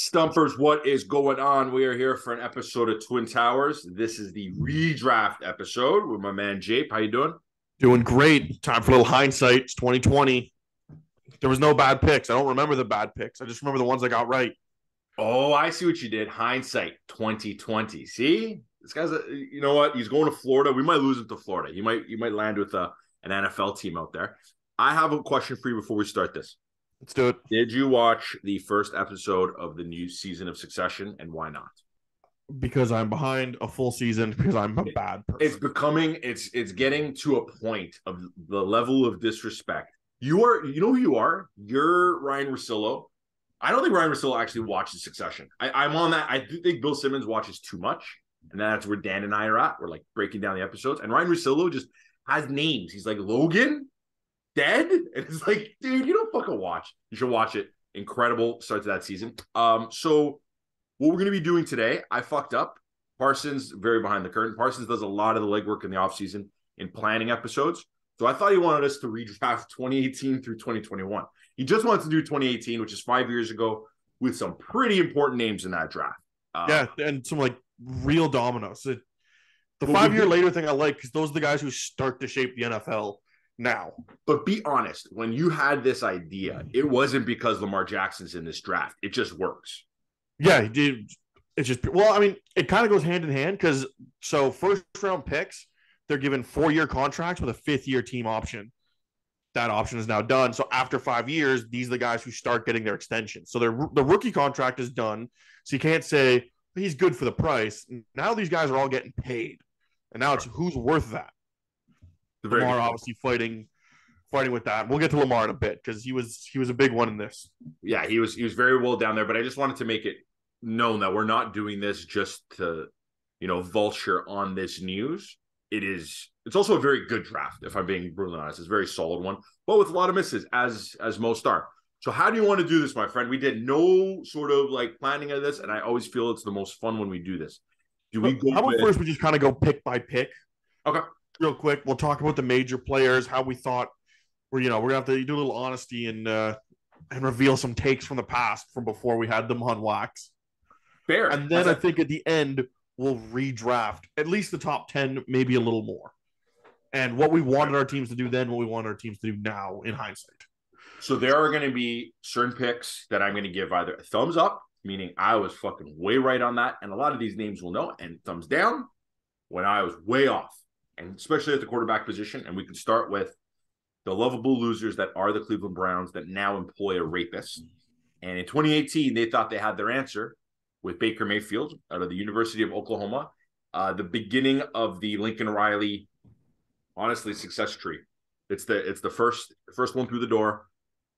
Stumpers, what is going on? We are here for an episode of Twin Towers. This is the redraft episode with my man Jape. How you doing? Doing great. Time for a little hindsight. It's 2020. There was no bad picks. I don't remember the bad picks. I just remember the ones I got right. Oh, I see what you did. Hindsight 2020. See, this guy's a, you know what? He's going to Florida. We might lose him to Florida. He might you might land with a, an NFL team out there. I have a question for you before we start this. Let's do it. Did you watch the first episode of the new season of Succession and why not? Because I'm behind a full season because I'm a bad person. It's becoming it's it's getting to a point of the level of disrespect. You are you know who you are? You're Ryan Russillo. I don't think Ryan Russillo actually watches Succession. I, I'm on that. I do think Bill Simmons watches too much. And that's where Dan and I are at. We're like breaking down the episodes. And Ryan Russillo just has names. He's like Logan, dead. And it's like, dude, you don't fucking watch. You should watch it. Incredible start to that season. Um, so what we're gonna be doing today, I fucked up. Parsons very behind the curtain. Parsons does a lot of the legwork in the offseason in planning episodes. So I thought he wanted us to redraft 2018 through 2021. He just wanted to do 2018, which is five years ago, with some pretty important names in that draft. Uh, yeah, and some like real dominoes. It, the five year later thing I like because those are the guys who start to shape the NFL now. But be honest, when you had this idea, it wasn't because Lamar Jackson's in this draft. It just works. Yeah, he did. It's just well, I mean, it kind of goes hand in hand because so first round picks, they're given four year contracts with a fifth year team option. That option is now done. So after five years, these are the guys who start getting their extensions. So their the rookie contract is done. So you can't say he's good for the price. Now these guys are all getting paid, and now it's who's worth that. Lamar obviously fighting fighting with that. We'll get to Lamar in a bit because he was he was a big one in this. Yeah, he was he was very well down there. But I just wanted to make it known that we're not doing this just to, you know, vulture on this news. It is it's also a very good draft, if I'm being brutally honest. It's a very solid one, but with a lot of misses, as as most are. So how do you want to do this, my friend? We did no sort of like planning of this, and I always feel it's the most fun when we do this. Do we go? How about with... first we just kind of go pick by pick? Okay real quick, we'll talk about the major players, how we thought we're, you know, we're gonna have to do a little honesty and uh and reveal some takes from the past from before we had them on wax. Fair. And then I think at the end we'll redraft at least the top 10, maybe a little more. And what we wanted our teams to do then, what we want our teams to do now in hindsight. So there are going to be certain picks that I'm going to give either a thumbs up, meaning I was fucking way right on that, and a lot of these names will know, and thumbs down when I was way off and especially at the quarterback position. And we can start with the lovable losers that are the Cleveland Browns that now employ a rapist. And in 2018, they thought they had their answer with Baker Mayfield out of the University of Oklahoma. Uh, the beginning of the Lincoln Riley, honestly, success tree. It's the it's the first first one through the door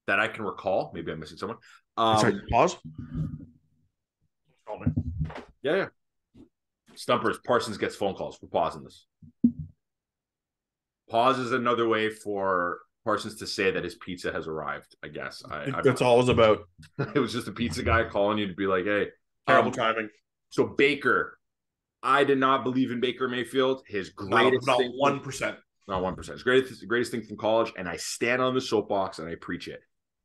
that I can recall. Maybe I'm missing someone. Um, Sorry, pause. Yeah, yeah. Stumpers Parsons gets phone calls. We're pausing this. Pause is another way for Parsons to say that his pizza has arrived. I guess I, that's I, all it was about. it was just a pizza guy calling you to be like, "Hey, terrible um, timing." So Baker, I did not believe in Baker Mayfield. His greatest not one percent, not one percent. His greatest greatest thing from college, and I stand on the soapbox and I preach it.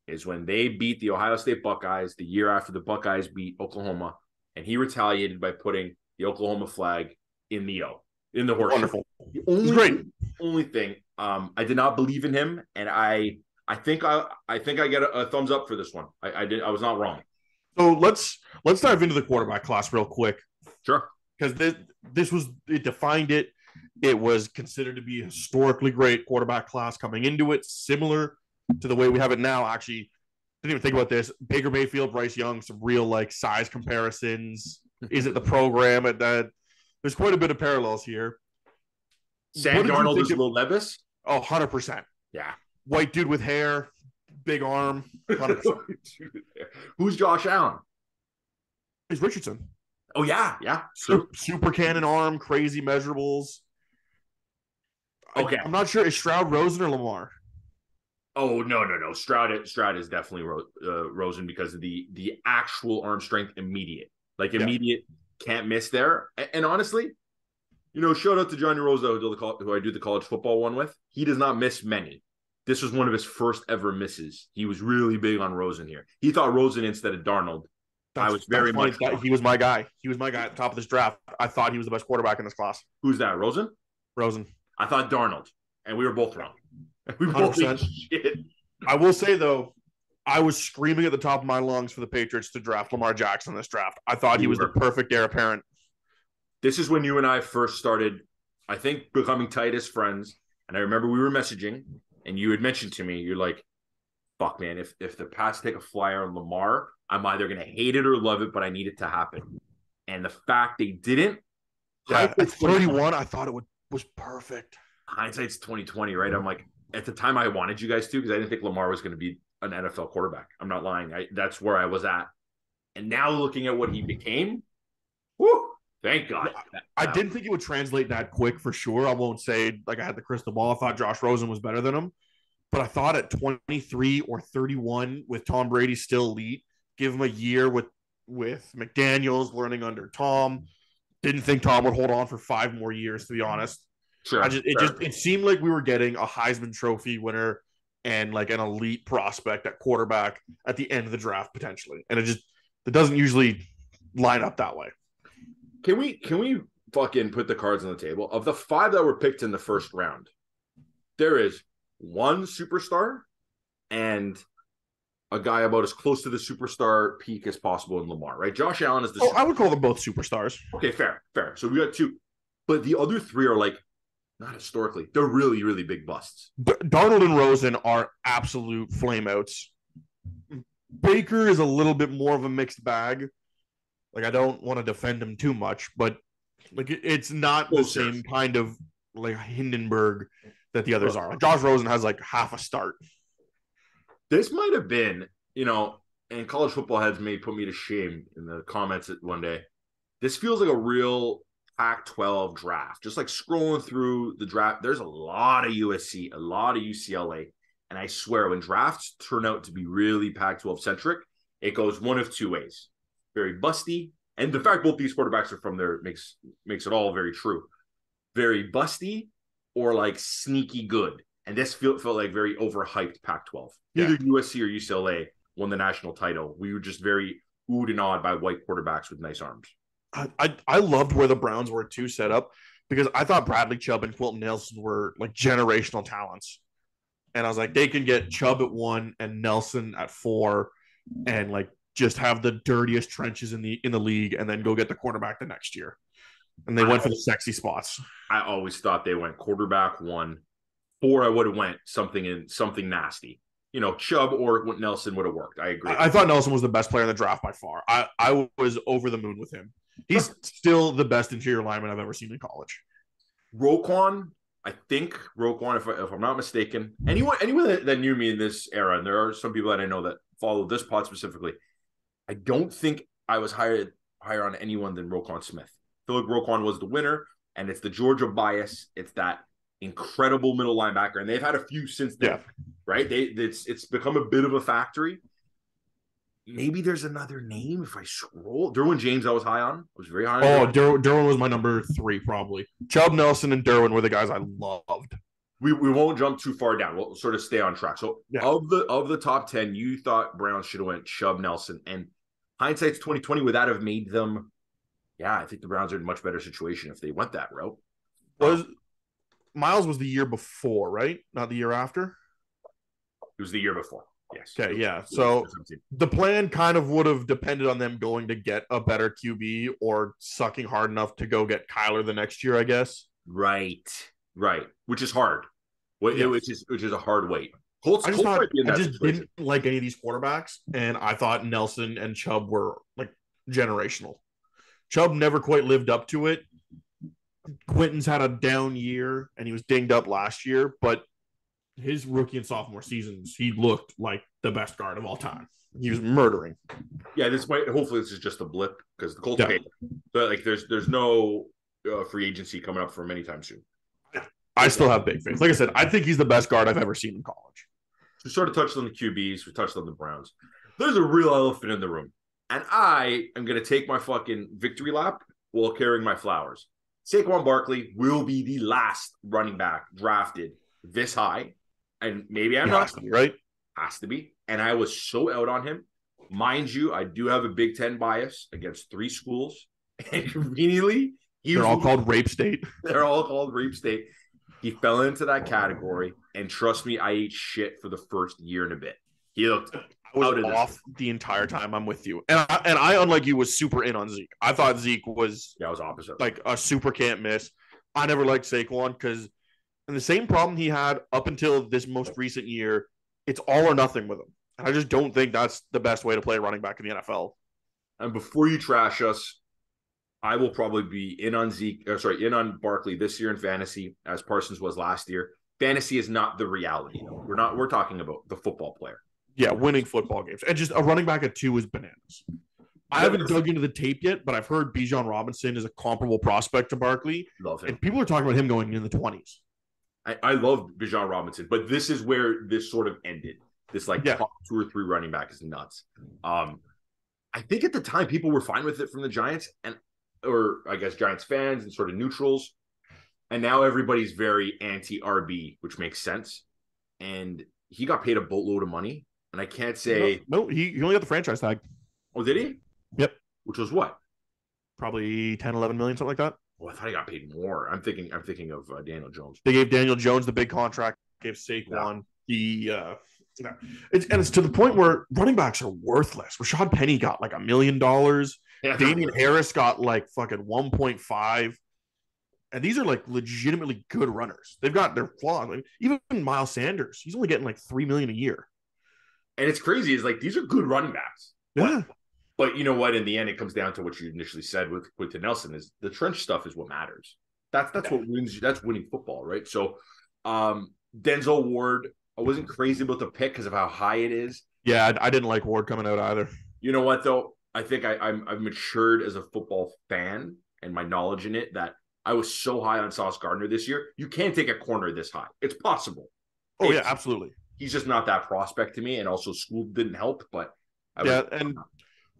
Is when they beat the Ohio State Buckeyes the year after the Buckeyes beat Oklahoma, and he retaliated by putting the Oklahoma flag in the O in the horse. Wonderful. The only, great. Only thing, um, I did not believe in him, and I, I think I, I think I get a, a thumbs up for this one. I, I did, I was not wrong. So let's let's dive into the quarterback class real quick. Sure. Because this this was it defined it. It was considered to be a historically great quarterback class coming into it, similar to the way we have it now. Actually, didn't even think about this. Baker Mayfield, Bryce Young, some real like size comparisons. Is it the program at that? there's quite a bit of parallels here. Sam Darnold is Will Levis. Oh, 100%. Yeah. White dude with hair, big arm. Who's Josh Allen? He's Richardson. Oh, yeah. Yeah. Super, super cannon arm, crazy measurables. Okay. I, am not sure. Is Stroud Rosen or Lamar? Oh no no no Stroud Stroud is definitely Ro- uh, Rosen because of the the actual arm strength immediate like immediate can't miss there. And honestly, you know, shout out to Johnny Rosa, who I do the college football one with. He does not miss many. This was one of his first ever misses. He was really big on Rosen here. He thought Rosen instead of Darnold I was very much- That- he was my guy. He was my guy at the top of this draft. I thought he was the best quarterback in this class. Who's that? Rosen? Rosen. I thought Darnold, and we were both wrong. We both shit. I will say though, I was screaming at the top of my lungs for the Patriots to draft Lamar Jackson this draft. I thought he was the perfect heir apparent. This is when you and I first started, I think, becoming tight as friends. And I remember we were messaging, and you had mentioned to me, you're like, "Fuck, man! If if the Pats take a flyer on Lamar, I'm either gonna hate it or love it, but I need it to happen." And the fact they didn't, Yeah, at hindsight's 2020. 31, I thought it would was perfect. hindsight's 2020, right? I'm like, at the time, I wanted you guys to because I didn't think Lamar was going to be an NFL quarterback. I'm not lying. I, that's where I was at. And now looking at what he became, whoo, thank God. I didn't think it would translate that quick for sure. I won't say like I had the crystal ball. I thought Josh Rosen was better than him, but I thought at 23 or 31 with Tom Brady still elite, give him a year with with McDaniels learning under Tom. Didn't think Tom would hold on for five more years, to be honest. Sure. I just it sure. just it seemed like we were getting a Heisman Trophy winner and like an elite prospect at quarterback at the end of the draft potentially, and it just it doesn't usually line up that way. Can we can we fucking put the cards on the table? Of the five that were picked in the first round, there is one superstar and a guy about as close to the superstar peak as possible in Lamar, right? Josh Allen is the Oh, I would call them both superstars. Okay, fair, fair. So we got two, but the other three are like not historically. They're really, really big busts. D- Darnold and Rosen are absolute flameouts. Baker is a little bit more of a mixed bag. Like I don't want to defend him too much, but like it's not the same kind of like Hindenburg that the others are. Like, Josh Rosen has like half a start. This might have been, you know, and college football heads may put me to shame in the comments one day. This feels like a real Pac-12 draft. Just like scrolling through the draft, there's a lot of USC, a lot of UCLA, and I swear when drafts turn out to be really Pac-12 centric, it goes one of two ways: very busty, and the fact both these quarterbacks are from there makes makes it all very true. Very busty or like sneaky good. And this felt felt like very overhyped Pac-12. Yeah. Either USC or UCLA won the national title. We were just very oohed and awed by white quarterbacks with nice arms. I, I I loved where the Browns were too set up because I thought Bradley Chubb and Quenton Nelson were like generational talents. And I was like, they can get Chubb at one and Nelson at four and like just have the dirtiest trenches in the in the league and then go get the quarterback the next year. And they went for the sexy spots. I always thought they went quarterback one, four. I would have went something in something nasty. You know, Chubb or Nelson would have worked. I agree. I, I thought Nelson was the best player in the draft by far. I, I was over the moon with him. He's still the best interior lineman I've ever seen in college. Roquan, I think Roquan, if, I, if I'm not mistaken, anyone anyone that, that knew me in this era, and there are some people that I know that follow this pod specifically, I don't think I was higher higher on anyone than Roquan Smith. I feel like Roquan was the winner, and it's the Georgia bias. It's that incredible middle linebacker, and they've had a few since then. Yeah. Right? They it's it's become a bit of a factory. Maybe there's another name if I scroll. Derwin James, I was high on. I was very high on. Oh, Derwin. Der- Derwin was my number three, probably. Chubb, Nelson, and Derwin were the guys I loved. we, we won't jump too far down. We'll sort of stay on track. So Yeah. of the of the top ten, you thought Brown should have went Chubb Nelson, and hindsight's twenty twenty. Would that have made them? Yeah, I think the Browns are in a much better situation if they went that route. Was Myles was the year before, right? Not the year after. It was the year before. Yes. Okay, yeah. So the plan kind of would have depended on them going to get a better QB or sucking hard enough to go get Kyler the next year, I guess. right, right, which is hard. Which is which is a hard wait. Colts, I just Colts thought might be in I just didn't like any of these quarterbacks, and I thought Nelson and Chubb were like generational. Chubb never quite lived up to it. Quenton's had a down year, and he was dinged up last year, but his rookie and sophomore seasons, he looked like the best guard of all time. He was murdering. Yeah, this might. Hopefully, this is just a blip because the Colts Yeah. paid. But like, there's there's no uh, free agency coming up for him anytime soon. I still have big faith. Like I said, I think he's the best guard I've ever seen in college. We sort of touched on the QBs, we touched on the Browns. There's a real elephant in the room. And I am going to take my fucking victory lap while carrying my flowers. Saquon Barkley will be the last running back drafted this high. And maybe I'm not, has to be, right? has to be. And I was so out on him. mind you, I do have a Big Ten bias against three schools, and conveniently, he They're all called Rape State. they're all called rape State. He fell into that category, and trust me, I ate shit for the first year and a bit. He looked I was Out of this. off the entire time. I'm with you, and I, and I, unlike you, was super in on Zeke. I thought Zeke was yeah, I was opposite. like a super can't miss. I never liked Saquon because, and the same problem he had up until this most recent year, it's all or nothing with him. And I just don't think that's the best way to play running back in the NFL. And before you trash us, I will probably be in on Zeke, uh, sorry, in on Barkley this year in fantasy, as Parsons was last year. Fantasy is not the reality. We're not. We're talking about the football player. Yeah, winning football games and just a running back at two is bananas. I haven't dug into the tape yet, but I've heard Bijan Robinson is a comparable prospect to Barkley, Love him. and people are talking about him going in the twenties. I, I love Bijan Robinson, but this is where this sort of ended. This like Yeah. top two or three running back is nuts. Um, I think at the time people were fine with it from the Giants and or I guess Giants fans and sort of neutrals. And now everybody's very anti RB, which makes sense. And he got paid a boatload of money. And I can't say, no, he, he only got the franchise tag, oh, did he? Yep. Which was what? probably 10, 11 million, something like that. Oh, I thought he got paid more. I'm thinking, I'm thinking of uh, Daniel Jones. They gave Daniel Jones the big contract, gave Saquon the uh it's, and it's to the point where running backs are worthless. Rashaad Penny got like a million dollars. Yeah, Damien Harris got like fucking 1.5. And these are like legitimately good runners. They've got their flaws. Like, even Miles Sanders, he's only getting like three million a year. and it's crazy. Is like these are good running backs. Yeah. But you know what? In the end, it comes down to what you initially said with with Nelson is the trench stuff is what matters. That's that's what wins. you. That's winning football, right? So, um, Denzel Ward, I wasn't crazy about the pick because of how high it is. Yeah, I, I didn't like Ward coming out either. You know what though? I think I, I'm I've matured as a football fan and my knowledge in it that I was so high on Sauce Gardner this year. You can't take a corner this high. It's possible. Oh, yeah, absolutely. He's just not that prospect to me, and also school didn't help. But I was, Yeah, and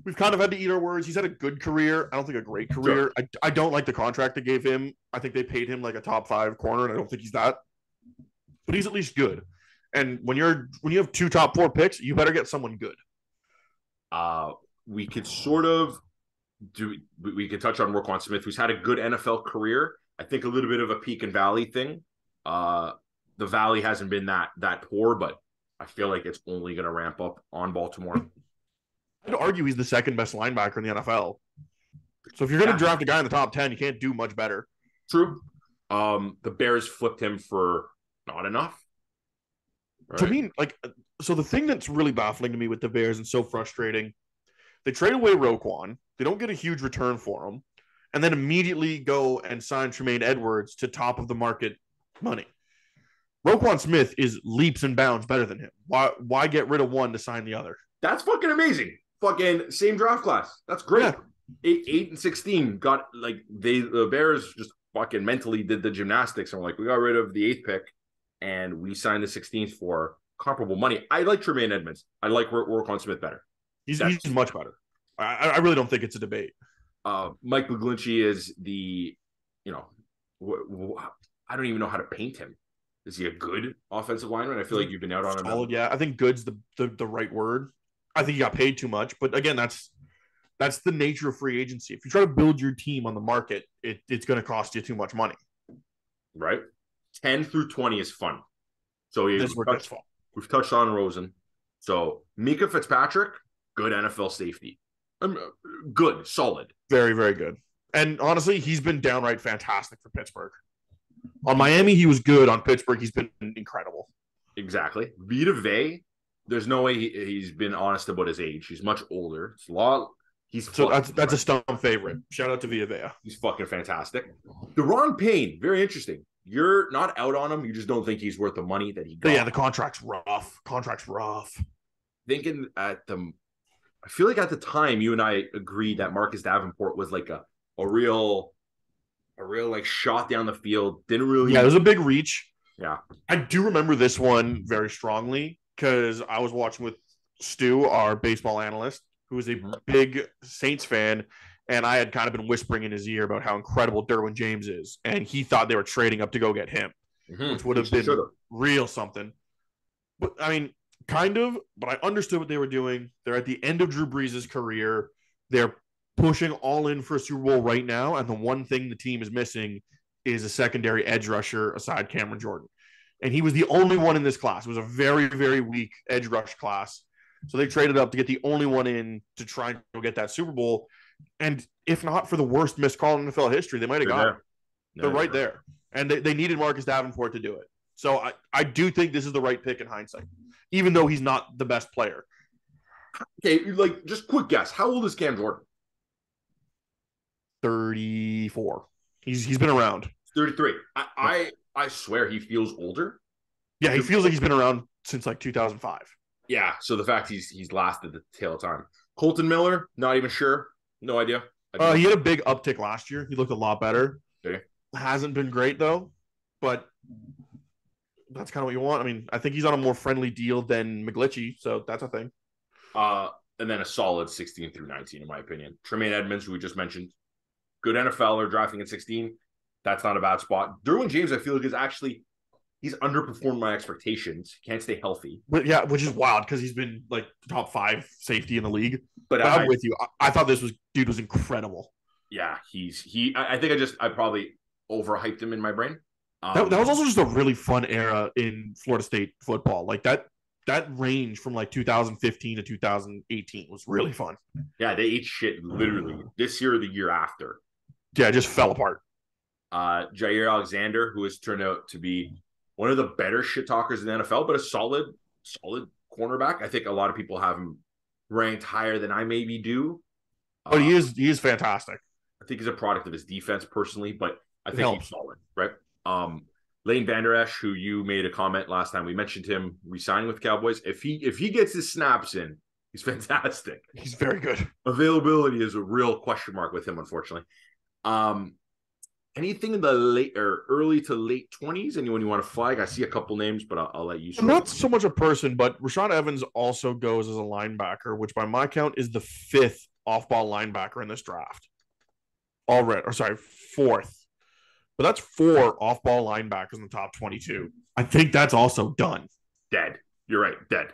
we've kind of had to eat our words. He's had a good career. I don't think a great career. I, I don't like the contract they gave him. I think they paid him like a top five corner, and I don't think he's that. But he's at least good. And when you're when you have two top four picks, you better get someone good. uh, we could sort of do we- could touch on Roquan Smith, who's had a good NFL career. I think a little bit of a peak and valley thing. Uh, the valley hasn't been that that poor, but I feel like it's only going to ramp up on Baltimore. I'd argue he's the second best linebacker in the NFL. So if you're going to Yeah. draft a guy in the top ten, you can't do much better. True. Um, the Bears flipped him for not enough. To me, like, so the thing that's really baffling to me with the Bears and so frustrating, they trade away Roquan. They don't get a huge return for him, and then immediately go and sign Tremaine Edmunds to top of the market money. Roquan Smith is leaps and bounds better than him. Why? Why get rid of one to sign the other? That's fucking amazing. Fucking same draft class. That's great. Yeah. Eight, eight and sixteen got like they the Bears just fucking mentally did the gymnastics and were like, we got rid of the eighth pick and we signed the sixteenth for comparable money. I like Tremaine Edmunds. I like Ro- Roquan Smith better. He's, That's- he's much better. I, I really don't think it's a debate. Uh, Mike McGlinchey is the, you know, wh- wh- I don't even know how to paint him. Is he a good offensive lineman? I feel like you've been out on him. Solid, yeah. I think good's the, the the right word. I think he got paid too much, but again, that's that's the nature of free agency. If you try to build your team on the market, it, it's going to cost you too much money. right? 10 through 20 is fun. So we've, touched, we've touched on Rosen. So Minkah Fitzpatrick, good NFL safety. Um, good, solid. Very, very good. And honestly, he's been downright fantastic for Pittsburgh. On Miami, he was good. On Pittsburgh, he's been incredible. Exactly. Vita Vea, there's no way he, he's been honest about his age. He's much older. It's a lot. He's So that's that's a stump favorite. Shout out to Villavea. he's fucking fantastic. Da'Ron Payne, very interesting. You're not out on him. You just don't think he's worth the money that he got. But yeah, the contract's rough. Contract's rough. thinking at the I feel like at the time you and I agreed that Marcus Davenport was like a a real a real like shot down the field. Didn't really Yeah, it was a big reach. Yeah. I do remember this one very strongly because I was watching with Stu, our baseball analyst, who is a Mhm. big Saints fan. And I had kind of been whispering in his ear about how incredible Derwin James is. And he thought they were trading up to go get him, Mhm. which would have been should've. real something. But I mean, kind of, but I understood what they were doing. They're at the end of Drew Brees' career. They're pushing all in for a Super Bowl right now, and the one thing the team is missing is a secondary edge rusher aside Cameron Jordan. And he was the only one in this class. It was a very, very weak edge rush class. So they traded up to get the only one in to try and go get that Super Bowl. And if not for the worst missed call in NFL history, they might have got it. They're right there. And they, they needed Marcus Davenport to do it. So I, I do think this is the right pick in hindsight, even though he's not the best player. Okay, like just quick guess. How old is Cam Jordan? 34. He's he's been around. 33. I, I I swear he feels older. Yeah, he feels like he's been around since like 2005. Yeah, so the fact he's he's lasted the tail of time. Kolton Miller, not even sure. No idea. Uh, he had a big uptick last year. He looked a lot better. Okay. Hasn't been great though, but that's kind of what you want. I mean, I think he's on a more friendly deal than McGlinchey, so that's a thing. Uh, and then a solid 16 through 19, in my opinion. Tremaine Edmunds, who we just mentioned, good NFLer drafting at 16. That's not a bad spot. Derwin James, I feel like is actually he's underperformed my expectations. Can't stay healthy. But yeah, which is wild because he's been like top five safety in the league. But, But I, I'm with you. I, I thought this was dude was incredible. yeah, he's he. I, I think I just I probably overhyped him in my brain. Um, That, that was also just a really fun era in Florida State football. Like that that range from like 2015 to 2018 was really fun. yeah, they ate shit literally this year or the year after. Yeah, it just fell apart. Uh, Jaire Alexander, who has turned out to be one of the better shit talkers in the NFL, but a solid, solid cornerback. I think a lot of people have him ranked higher than I maybe do. But he Uh, is he is fantastic. I think he's a product of his defense personally, but I think he's solid, right? Um, Lane Vander Esch, who you made a comment last time, we mentioned him resigning with Cowboys. If he if he gets his snaps in, he's fantastic. He's very good. Availability is a real question mark with him, unfortunately. Um, anything in the late or early to late twenties? Anyone you want to flag? I see a couple names, but I'll, I'll let you. Not so much a person, but Rashaan Evans also goes as a linebacker, which by my count is the fifth off-ball linebacker in this draft. Already, or sorry, fourth. But that's four off-ball linebackers in the top 22. I think that's also done. dead. You're right, dead.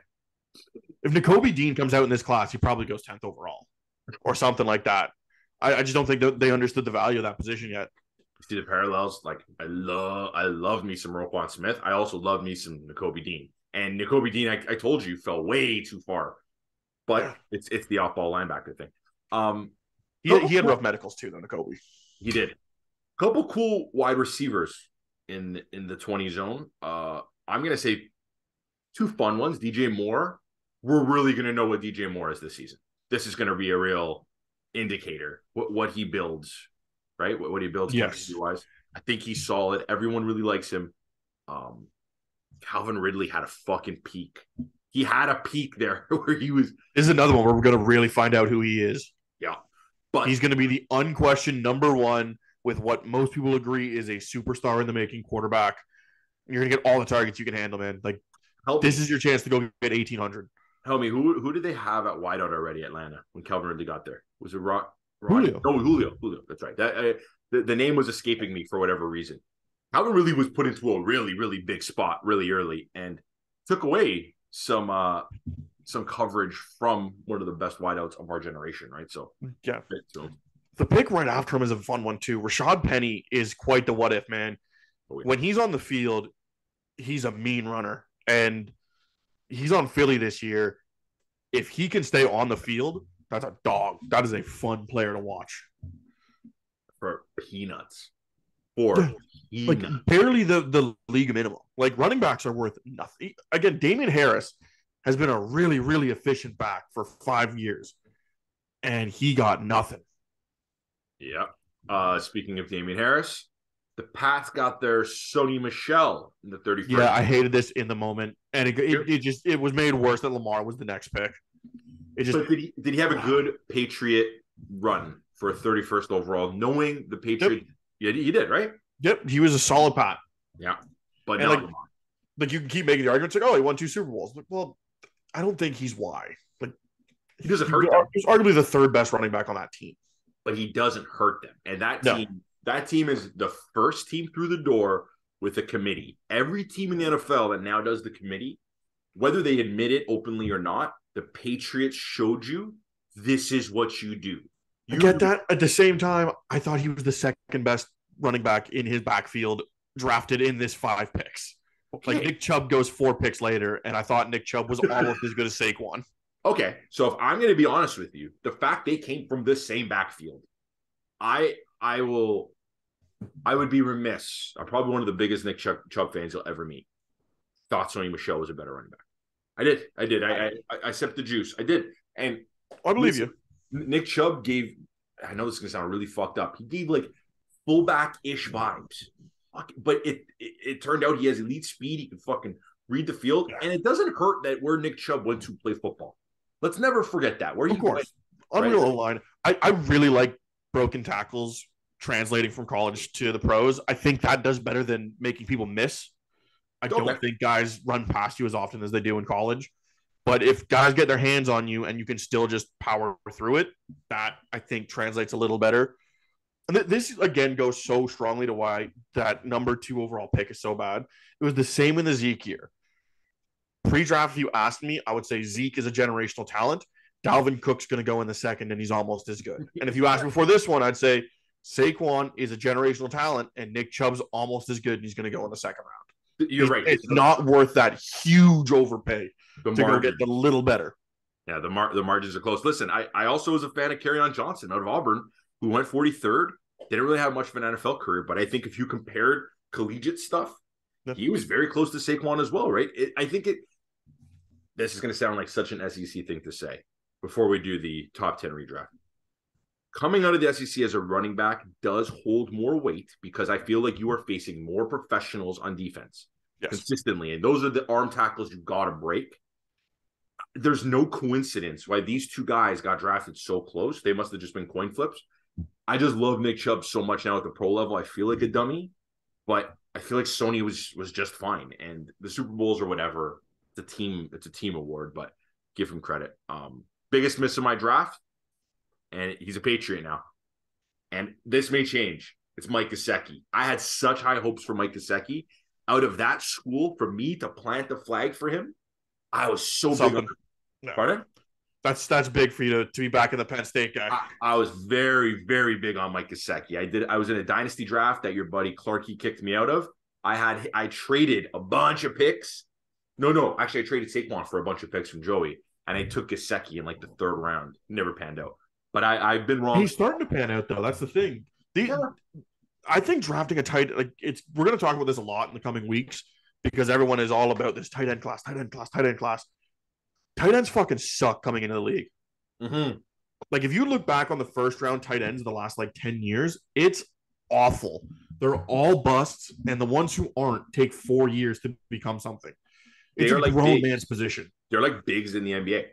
If Nakobe Dean comes out in this class, he probably goes 10th overall or something like that. I, I just don't think that they understood the value of that position yet. See the parallels? Like I love, I love me some Roquan Smith. I also love me some Nakobe Dean. And Nakobe Dean, I, I told you, fell way too far. But Yeah. it's it's the off-ball linebacker thing. Um, He, he had rough medicals too, though, Nakobe. He did. Couple cool wide receivers in in the 20 zone. Uh I'm gonna say two fun ones. DJ Moore. We're really gonna know what DJ Moore is this season. This is gonna be a real indicator what, what he builds, right? What, what he builds Yes. wise. I think he's solid. Everyone really likes him. Um Calvin Ridley had a fucking peak. He had a peak there where he was This is another one where we're going to really find out who he is. Yeah, but He's going to be the unquestioned number one with what most people agree is a superstar in the making quarterback. You're going to get all the targets you can handle, man. Like help this is your chance to go get 1800. Tell me who who did they have at wideout already? Atlanta when Calvin Ridley got there was it Ro- Ron- Julio. No, Julio. Julio. That's right. That uh, the, the name was escaping me for whatever reason. Calvin Ridley was put into a really really big spot really early and took away some uh some coverage from one of the best wideouts of our generation. Right. So Yeah. so The pick right after him is a fun one too. Rashaad Penny is quite the what if man. Oh, yeah. When he's on the field, he's a mean runner, and he's on Philly this year. If he can stay on the field, that's a dog. That is a fun player to watch. for peanuts. For Like peanuts. barely the the league minimum. Like running backs are worth nothing. Again, Damien Harris has been a really really efficient back for five years, and he got nothing. Yeah. Uh speaking of Damien Harris, the Pats got their Sony Michel in the 31st. Yeah, I hated this in the moment, and it, it, it just it was made worse that Lamar was the next pick. It just but did he did he have a good Patriot run for a 31st overall, knowing the Patriot? Yeah, he did, right? yep, he was a solid pat. Yeah, but And, like, Like you can keep making the arguments like, oh, he won two Super Bowls. Like, well, I don't think he's why. Like he doesn't he hurt He's arguably the third best running back on that team. But he doesn't hurt them. And that No. team, that team is the first team through the door with a committee. Every team in the NFL that now does the committee whether they admit it openly or not, the Patriots showed you this is what you do. You get that. At the same time, I thought he was the second best running back in his backfield drafted in this five picks. Okay. Like Nick Chubb goes four picks later, and I thought Nick Chubb was almost as good as Saquon. Okay, so if I'm going to be honest with you, the fact they came from the same backfield, I I will, I would be remiss. I'm probably one of the biggest Nick Chubb, Chubb fans you'll ever meet. Thought Sony Michel was a better running back. I did, I did, I I, I sipped the juice. I did, and I believe you. Nick Chubb gave. I know this is gonna sound really fucked up. He gave like fullback ish vibes but it, it, it turned out he has elite speed. He can fucking read the field, yeah. and it doesn't hurt that where Nick Chubb went to play football. Let's never forget that. Where of he course, went, unreal right? line. I I really like broken tackles translating from college to the pros. I think that does better than making people miss. I okay. don't think guys run past you as often as they do in college. But if guys get their hands on you and you can still just power through it, that I think translates a little better. And this again goes so strongly to why that number two overall pick is so bad. It was the same in the Zeke year. Pre-draft, if you asked me, I would say Zeke is a generational talent. Dalvin Cook's going to go in the second, and he's almost as good. And if you ask before this one, I'd say Saquon is a generational talent, and Nick Chubb's almost as good, and he's going to go in the second round. You're right. It's not worth that huge overpay the to margin. go get the little better. Yeah, the mar- the margins are close. Listen, I, I also was a fan of Kerryon Johnson out of Auburn who went 43rd. Didn't really have much of an NFL career, but I think if you compared collegiate stuff, he was very close to Saquon as well, right? It, I think it. This is going to sound like such an SEC thing to say before we do the top 10 redraft. Coming out of the SEC as a running back does hold more weight because I feel like you are facing more professionals on defense yes. consistently. And those are the arm tackles you've got to break. There's no coincidence why these two guys got drafted so close. They must have just been coin flips I just love Nick Chubb so much now at the pro level. I feel like a dummy, but I feel like Sony was was just fine. And the Super Bowls or whatever, it's a team, it's a team award, but give him credit. Um, biggest miss of my draft, and he's a Patriot now. And this may change. It's Mike Gesicki. I had such high hopes for Mike Gesicki. Out of that school, for me to plant the flag for him, I was so Something. big. On... No. Pardon? That's that's big for you to, to be back in the Penn State guy. I, I was very very big on Mike Gesicki. I did. I was in a dynasty draft that your buddy Clarky kicked me out of. I had I traded a bunch of picks. No, no, actually I traded Saquon for a bunch of picks from Joey, and I took Gesicki in like the third round. Never panned out. But I I've been wrong. He's starting to pan out though. That's the thing. The, yeah. I think drafting a tight like it's we're going to talk about this a lot in the coming weeks because everyone is all about this tight end class, tight end class, tight end class tight ends fucking suck coming into the league. Mm-hmm. Like if you look back on the first round tight ends of the last like 10 years, it's awful. They're all busts, and the ones who aren't take four years to become something. It's They're a like grown bigs. man's position. They're like bigs in the NBA.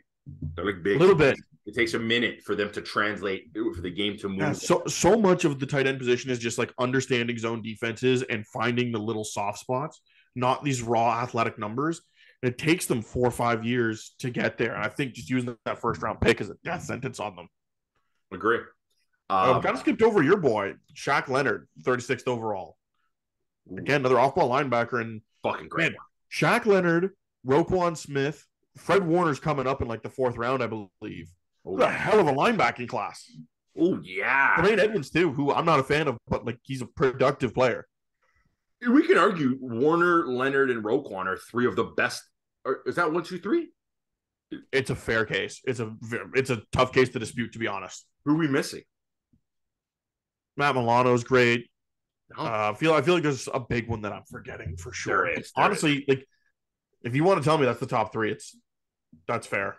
They're like big. A little bit. It takes a minute for them to translate for the game to move. Yeah, so so much of the tight end position is just like understanding zone defenses and finding the little soft spots, not these raw athletic numbers. It takes them four or five years to get there. And I think just using that first round pick is a death sentence on them. Agree. Um, um, kind of skipped over your boy, Shaq Leonard, 36th overall. Again, another off ball linebacker. And fucking great. Man, Shaq Leonard, Roquan Smith, Fred Warner's coming up in like the fourth round, I believe. Oh, what a hell of a linebacking class. Oh, yeah. Tremaine Edmunds, too, who I'm not a fan of, but like he's a productive player we can argue Warner, Leonard, and Roquan are three of the best. Is that one, two, three? It's a fair case. It's a it's a tough case to dispute, to be honest. Who are we missing? Matt Milano's great. No. Uh, I feel I feel like there's a big one that I'm forgetting for sure. There is, there Honestly, is. like if you want to tell me that's the top three, it's that's fair.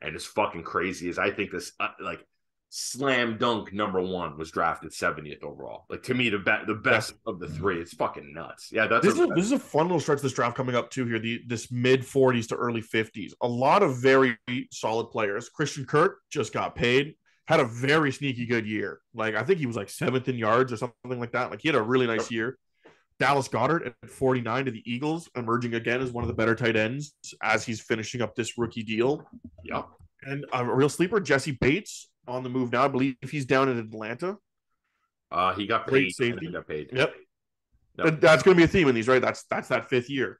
And as fucking crazy as I think this, uh, like slam dunk number one was drafted 70th overall. Like to me, the be- the best yeah. of the three. It's fucking nuts. Yeah, that's this is a, this is a fun little stretch. This draft coming up too here. The this mid 40s to early 50s. A lot of very solid players. Christian Kirk just got paid. Had a very sneaky good year. Like I think he was like seventh in yards or something like that. Like he had a really nice year. Dallas Goedert at 49 to the Eagles, emerging again as one of the better tight ends as he's finishing up this rookie deal. Yep. And a real sleeper, Jessie Bates, on the move now. I believe he's down in Atlanta. Uh, he got paid. Safety. He got paid. Yep. yep. That's going to be a theme in these, right? That's that's that fifth year.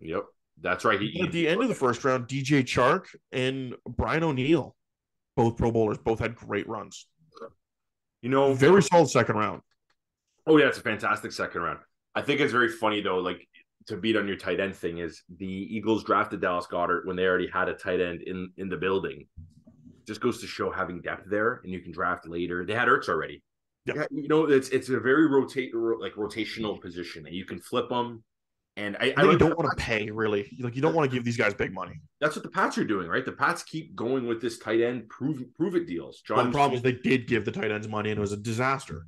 Yep. That's right. He, At the end of the first round, DJ Chark and Brian O'Neill, both Pro Bowlers, both had great runs. you know, Very solid second round. Oh yeah, it's a fantastic second round. I think it's very funny though, like to beat on your tight end thing is the Eagles drafted Dallas Goedert when they already had a tight end in in the building. Just goes to show having depth there, and you can draft later. They had Ertz already. Yeah, you know it's it's a very rotate ro- like rotational position, and you can flip them. And I, I I think you like don't want to pay really. Like you don't want to give these guys big money. that's what the Pats are doing, right? The Pats keep going with this tight end prove prove it deals. But the John problem is they did give the tight ends money and it was a disaster.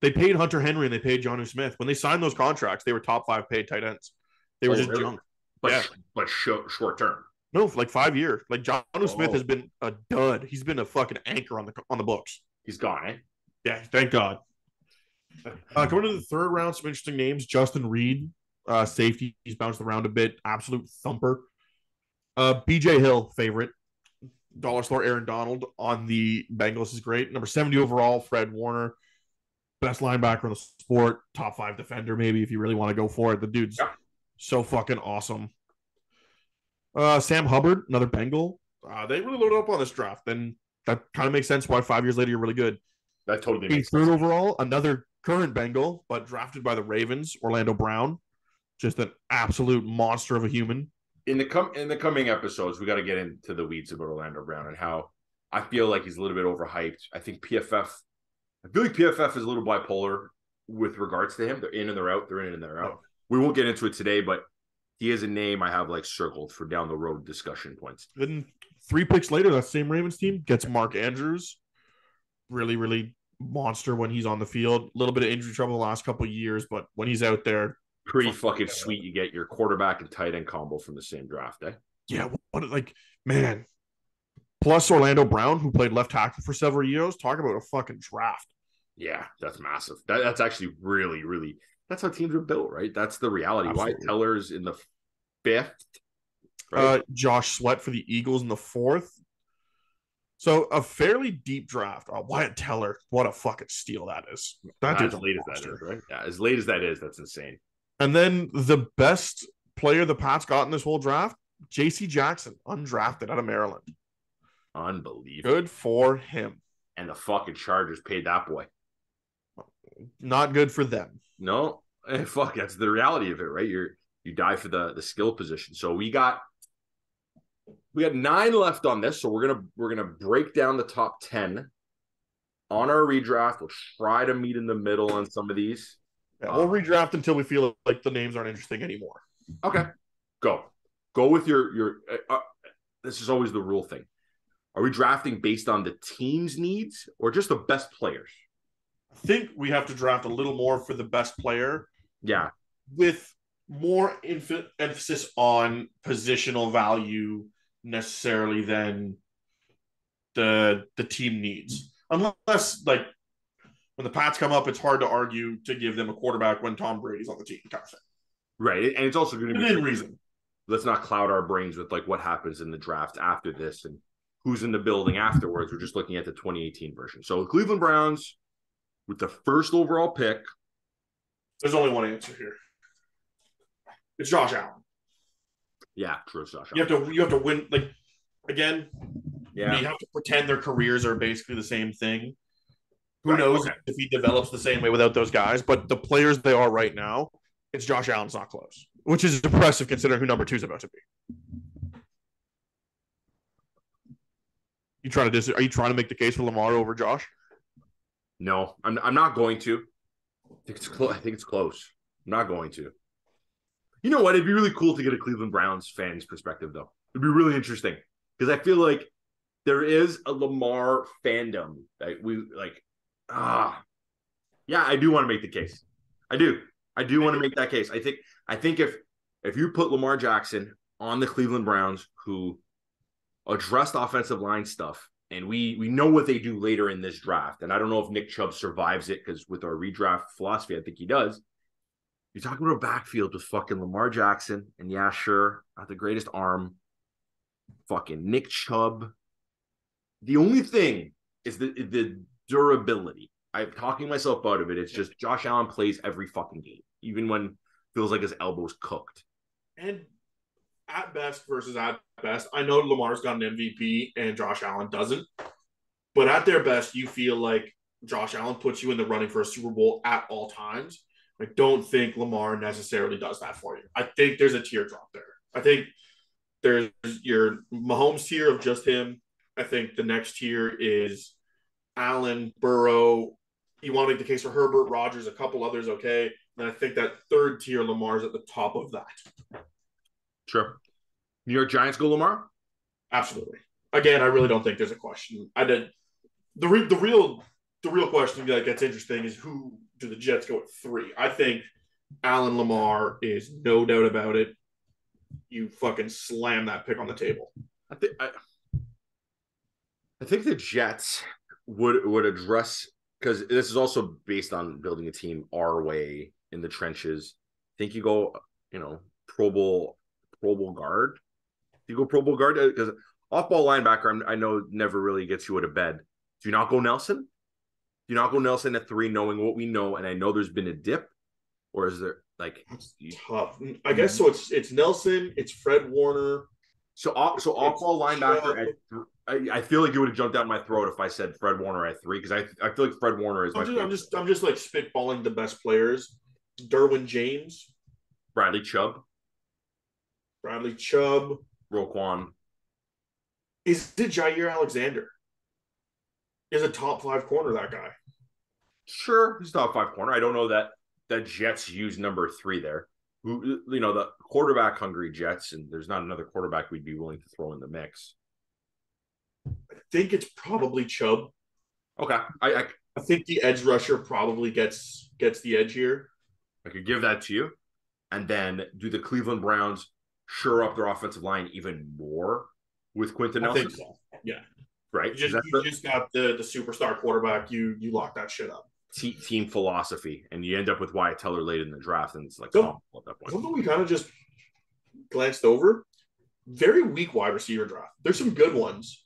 They paid Hunter Henry and they paid Jonnu Smith. When they signed those contracts, they were top five paid tight ends. They were Oh, just really? junk. but yeah. but short, short term. No, like five years. Like Jonnu Smith Oh. has been a dud. He's been a fucking anchor on the on the books. He's gone, eh? Yeah, thank God. Uh, going to the third round, some interesting names. Justin Reid, uh, safety. He's bounced around a bit. Absolute thumper. Uh, BJ Hill, favorite. Dollar store Aaron Donald on the Bengals is great. Number 70 overall, Fred Warner. Best linebacker in the sport. Top five defender, maybe, if you really want to go for it. The dude's Yeah. so fucking awesome. Uh, Sam Hubbard, another Bengal. Uh, they really loaded up on this draft. Then that kind of makes sense why five years later you're really good. That totally Eighth makes third sense. overall, another current Bengal, but drafted by the Ravens, Orlando Brown. Just an absolute monster of a human. in the com- in the coming episodes, we got to get into the weeds about Orlando Brown and how I feel like he's a little bit overhyped. I think PFF, I feel like PFF is a little bipolar with regards to him. They're in and they're out. They're in and they're out. We won't get into it today, but he is a name I have like circled for down the road discussion points. Then three picks later, that same Ravens team gets Mark Andrews. Really, really monster when he's on the field. A little bit of injury trouble the last couple of years, but when he's out there, Pretty fucking sweet. You get your quarterback and tight end combo from the same draft, eh? yeah, what like man. Plus Orlando Brown, who played left tackle for several years. Talk about a fucking draft. Yeah, that's massive. That, that's actually really, really. That's how teams are built, right? That's the reality. Absolutely. Wyatt Teller's in the fifth? Uh, Josh Sweat for the Eagles in the fourth. So a fairly deep draft. Uh, Wyatt Teller, what a fucking steal that is. That dude's as late as that is, right? Yeah, as late as that is, that's insane. And then the best player the Pats got in this whole draft, J.C. Jackson, undrafted out of Maryland. Unbelievable. Good for him. And the fucking Chargers paid that boy. Not good for them. No, eh, fuck, that's the reality of it, right? You're you die for the the skill position. So we got we got nine left on this. So we're gonna we're gonna break down the top ten on our redraft. We'll try to meet in the middle on some of these. Yeah, we'll redraft until we feel like the names aren't interesting anymore. Okay, go go with your your. Uh, uh, this is always the rule thing. Are we drafting based on the team's needs or just the best players? I think we have to draft a little more for the best player Yeah, with more inf- emphasis on positional value necessarily than the the team needs. Unless like when the Pats come up, it's hard to argue to give them a quarterback when Tom Brady's on the team. Kind of thing. right. And it's also going to be Within reason. let's not cloud our brains with like what happens in the draft after this and who's in the building afterwards. We're just looking at the 2018 version. So Cleveland Browns with the first overall pick. There's only one answer here. It's Josh Allen. Yeah, true, Sasha. You have to you have to win like again. Yeah, You have to pretend their careers are basically the same thing. Who Right, knows okay. if he develops the same way without those guys? But the players they are right now, it's Josh Allen's not close, which is impressive considering who number two is about to be. You trying to dis- Are you trying to make the case for Lamar over Josh? no, I'm I'm not going to. I think it's close. I think it's close. I'm not going to. You know what? It'd be really cool to get a Cleveland Browns fans perspective, though. It'd be really interesting because I feel like there is a Lamar fandom that we like. Ah, yeah, I do want to make the case. I do. I do want to make that case. I think. I think if if you put Lamar Jackson on the Cleveland Browns, who addressed offensive line stuff, and we we know what they do later in this draft, and I don't know if Nick Chubb survives it because with our redraft philosophy, I think he does. You're talking about a backfield with fucking Lamar Jackson, and yeah, sure, not the greatest arm. Fucking Nick Chubb. The only thing is the the durability. I'm talking myself out of it. It's just Josh Allen plays every fucking game, even when feels like his elbow's cooked. And at best versus at best. I know Lamar's got an MVP and Josh Allen doesn't, but at their best, you feel like Josh Allen puts you in the running for a Super Bowl at all times. I don't think Lamar necessarily does that for you. I think there's a teardrop there. I think there's your Mahomes tier of just him. I think the next tier is Allen, Burrow. You want to make the case for Herbert, Rogers, a couple others, okay. And I think that third tier, Lamar is at the top of that. Sure. New York Giants go Lamar? Absolutely. Again, I really don't think there's a question. I did the re- the real the real question that gets interesting is who do the Jets go at three? I think Allen Lamar is no doubt about it. You fucking slam that pick on the table. I think I, I think the Jets would would address because this is also based on building a team our way in the trenches. I think you go, you know, Pro Bowl Pro Bowl guard. You go Pro Bowl guard because off ball linebacker. I know never really gets you out of bed. Do you not go Nelson? Do you not go Nelson at three, knowing what we know? And I know there's been a dip, or is there like tough? I mm-hmm. guess so. It's it's Nelson. It's Fred Warner. So so off ball linebacker at I, I, feel like you would have jumped down my throat if I said Fred Warner at three because I I feel like Fred Warner is. I'm just, I'm just, I'm just like spitballing the best players. Derwin James, Bradley Chubb, Bradley Chubb, Roquan. Is it Jaire Alexander? Is a top five corner that guy? Sure, he's top five corner. I don't know that that Jets use number three there. You know the quarterback hungry Jets, and there's not another quarterback we'd be willing to throw in the mix. I think it's probably Chubb. Okay, I, I I think the edge rusher probably gets gets the edge here. I could give that to you, and then do the Cleveland Browns shore up their offensive line even more with Quenton Nelson? So. Yeah, right. You just, you the, just got the the superstar quarterback. You you lock that shit up. Team philosophy, and you end up with Wyatt Teller late in the draft, and it's like so, oh, at that point. Something we kind of just glanced over. Very weak wide receiver draft. There's some good ones.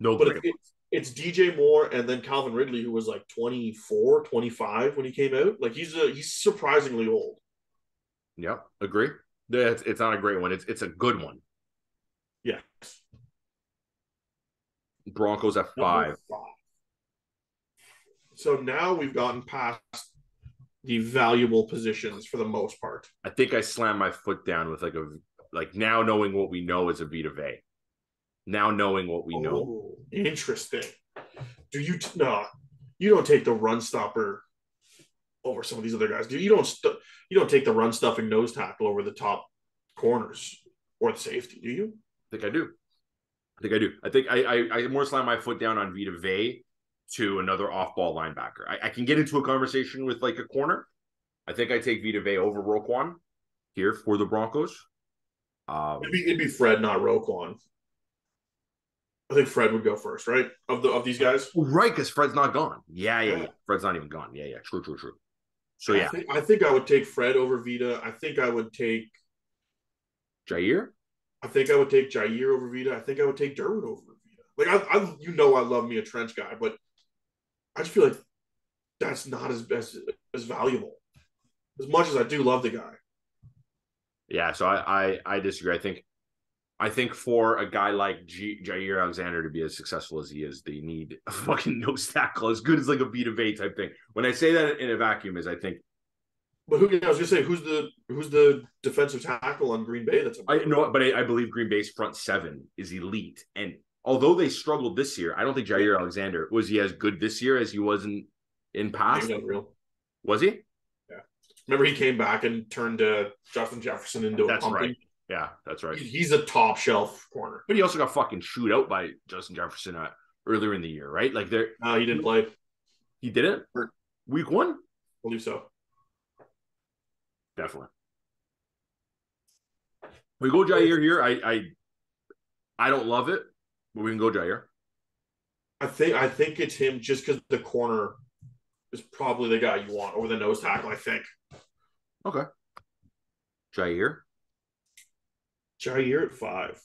No, but it's, it's DJ Moore and then Calvin Ridley, who was like 24, 25 when he came out. Like he's a he's surprisingly old. Yeah, agree. It's, it's not a great one. It's it's a good one. Yes. Broncos at five. five. So now we've gotten past the valuable positions for the most part. I think I slammed my foot down with like a like now knowing what we know is a Vita Vea now knowing what we know. Oh, interesting. Do you t- no? You don't take the run stopper over some of these other guys. Do you don't st- you don't take the run stuffing nose tackle over the top corners or the safety? Do you? I think I do. I think I do. I think I I, I more slam my foot down on Vita Vea to another off ball linebacker. I, I, can get into a conversation with like a corner. I think I take Vita Vea over Roquan here for the Broncos. Um, it'd, be, it'd be Fred, not Roquan. I think Fred would go first, right? Of the of these guys, right? Because Fred's not gone. Yeah, yeah, yeah. Fred's not even gone. Yeah, yeah. True, true, true. So yeah, I think, I think I would take Fred over Vita. I think I would take Jaire. I think I would take Jaire over Vita. I think I would take Derwin over Vita. Like I, I you know, I love me a trench guy, but I just feel like that's not as best as valuable. As much as I do love the guy. Yeah, so I I, I disagree. I think I think for a guy like G- Jaire Alexander to be as successful as he is, they need a fucking nose tackle as good as like a Vita Vea type thing. When I say that in a vacuum, is I think. But who I was gonna say who's the who's the defensive tackle on Green Bay? That's I know, but I, I, believe Green Bay's front seven is elite, and although they struggled this year, I don't think Jaire Alexander was he as good this year as he was in in past. Was he? Yeah. Remember he came back and turned uh, Justin Jefferson into That's a pumping. right. Yeah, that's right. He's a top shelf corner. But he also got fucking shoot out by Justin Jefferson uh, earlier in the year, right? Like there. No, he didn't play. He didn't. Week one. I believe so. Definitely. We go Jaire here. I I I don't love it, but we can go Jaire. I think I think it's him just because the corner is probably the guy you want over the nose tackle. I think. Okay. Jaire. Jaire at five.